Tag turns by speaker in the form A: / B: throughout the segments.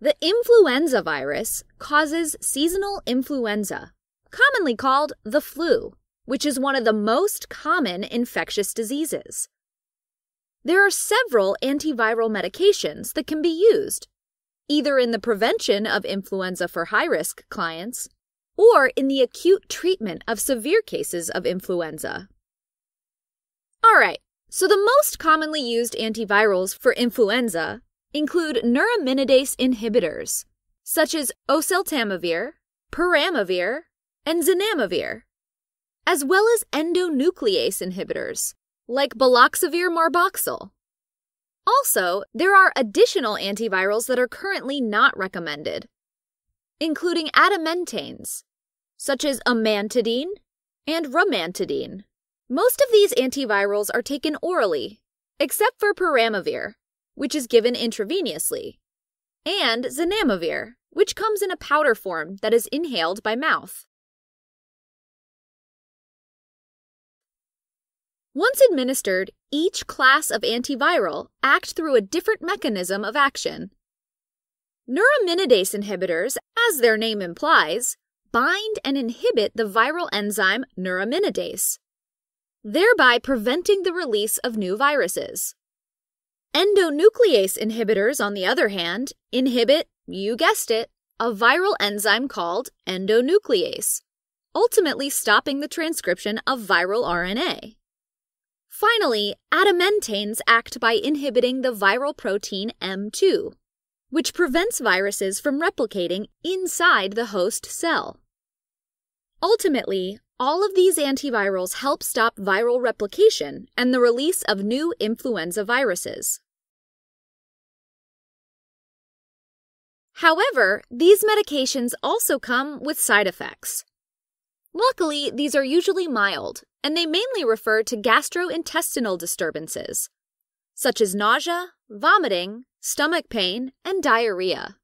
A: The influenza virus causes seasonal influenza, commonly called the flu, which is one of the most common infectious diseases. There are several antiviral medications that can be used, either in the prevention of influenza for high risk clients or in the acute treatment of severe cases of influenza. All right, so the most commonly used antivirals for influenza include neuraminidase inhibitors, such as oseltamivir, peramivir, and zanamivir, as well as endonuclease inhibitors, like baloxavir marboxil. Also, there are additional antivirals that are currently not recommended, including adamantanes, such as amantadine and rimantadine. Most of these antivirals are taken orally, except for peramivir, which is given intravenously, and zanamivir, which comes in a powder form that is inhaled by mouth. Once administered, each class of antiviral act through a different mechanism of action. Neuraminidase inhibitors, as their name implies, bind and inhibit the viral enzyme neuraminidase, thereby preventing the release of new viruses. Endonuclease inhibitors, on the other hand, inhibit, you guessed it, a viral enzyme called endonuclease, ultimately stopping the transcription of viral RNA. Finally, adamantanes act by inhibiting the viral protein M2, which prevents viruses from replicating inside the host cell. Ultimately, all of these antivirals help stop viral replication and the release of new influenza viruses. However, these medications also come with side effects. Luckily, these are usually mild, and they mainly refer to gastrointestinal disturbances, such as nausea, vomiting, stomach pain, and diarrhea.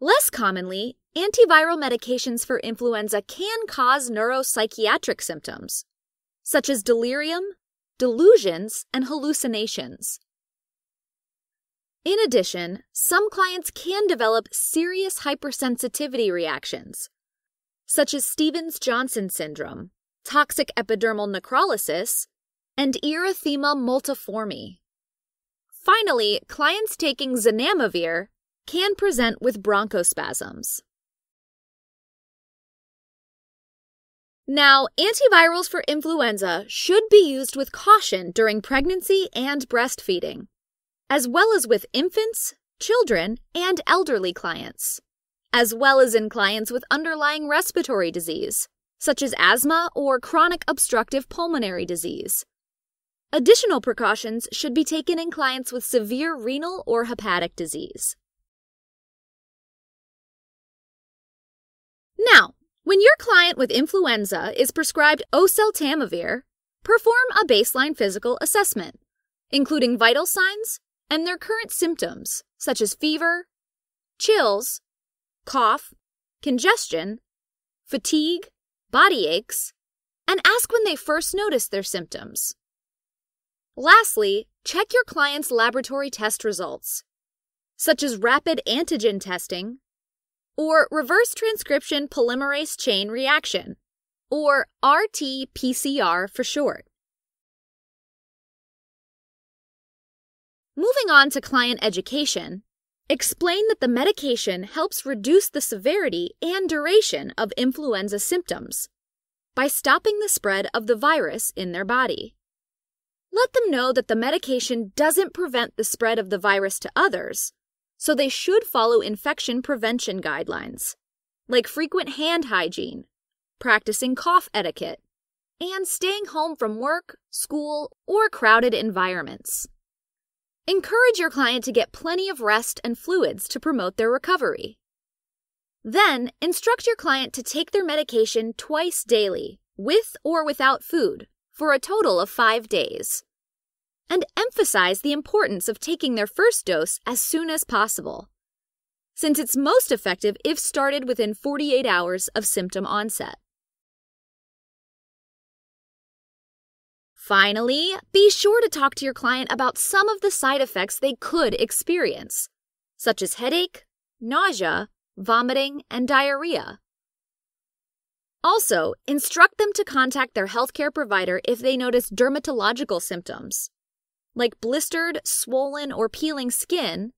A: Less commonly, Antiviral medications for influenza can cause neuropsychiatric symptoms, such as delirium, delusions, and hallucinations. In addition, some clients can develop serious hypersensitivity reactions, such as Stevens Johnson syndrome, toxic epidermal necrolysis, and erythema multiforme. Finally, clients taking zanamivir can present with bronchospasms. Now, antivirals for influenza should be used with caution during pregnancy and breastfeeding, as well as with infants, children, and elderly clients, as well as in clients with underlying respiratory disease, such as asthma or chronic obstructive pulmonary disease. Additional precautions should be taken in clients with severe renal or hepatic disease. Now, when your client with influenza is prescribed oseltamivir, perform a baseline physical assessment, including vital signs and their current symptoms, such as fever, chills, cough, congestion, fatigue, body aches, and ask when they first noticed their symptoms. Lastly, check your client's laboratory test results, such as rapid antigen testing or reverse transcription polymerase chain reaction, or RT PCR for short. Moving on to client education, explain that the medication helps reduce the severity and duration of influenza symptoms by stopping the spread of the virus in their body. Let them know that the medication doesn't prevent the spread of the virus to others, so they should follow infection prevention guidelines, like frequent hand hygiene, practicing cough etiquette, and staying home from work, school, or crowded environments. Encourage your client to get plenty of rest and fluids to promote their recovery. Then, instruct your client to take their medication twice daily, with or without food, for a total of five days and emphasize the importance of taking their first dose as soon as possible, since it's most effective if started within 48 hours of symptom onset. Finally, be sure to talk to your client about some of the side effects they could experience, such as headache, nausea, vomiting, and diarrhea. Also, instruct them to contact their healthcare provider if they notice dermatological symptoms, like blistered, swollen, or peeling skin,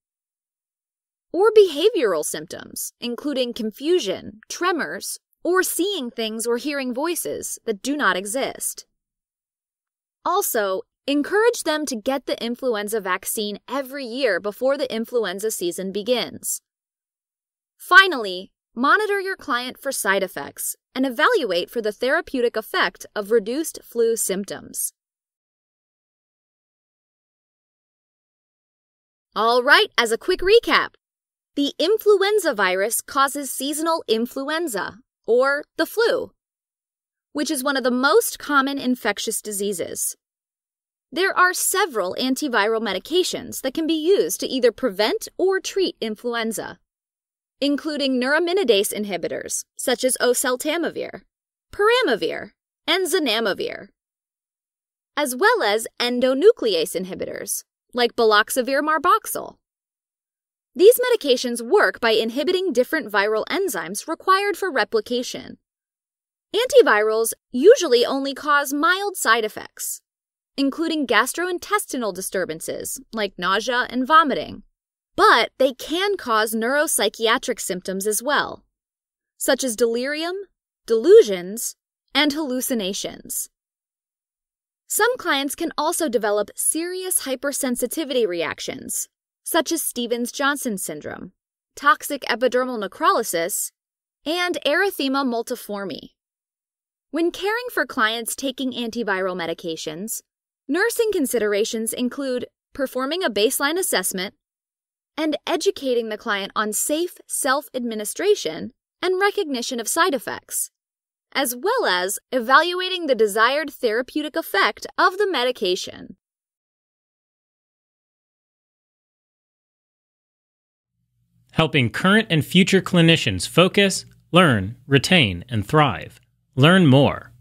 A: or behavioral symptoms, including confusion, tremors, or seeing things or hearing voices that do not exist. Also, encourage them to get the influenza vaccine every year before the influenza season begins. Finally, monitor your client for side effects and evaluate for the therapeutic effect of reduced flu symptoms. All right, as a quick recap, the influenza virus causes seasonal influenza, or the flu, which is one of the most common infectious diseases. There are several antiviral medications that can be used to either prevent or treat influenza, including neuraminidase inhibitors such as oseltamivir, peramivir, and zanamivir, as well as endonuclease inhibitors like baloxavir marboxil. These medications work by inhibiting different viral enzymes required for replication. Antivirals usually only cause mild side effects, including gastrointestinal disturbances like nausea and vomiting, but they can cause neuropsychiatric symptoms as well, such as delirium, delusions, and hallucinations. Some clients can also develop serious hypersensitivity reactions, such as Stevens Johnson syndrome, toxic epidermal necrolysis, and erythema multiforme. When caring for clients taking antiviral medications, nursing considerations include performing a baseline assessment and educating the client on safe self administration and recognition of side effects, as well as evaluating the desired therapeutic effect of the medication.
B: helping current and future clinicians focus, learn, retain, and thrive. Learn more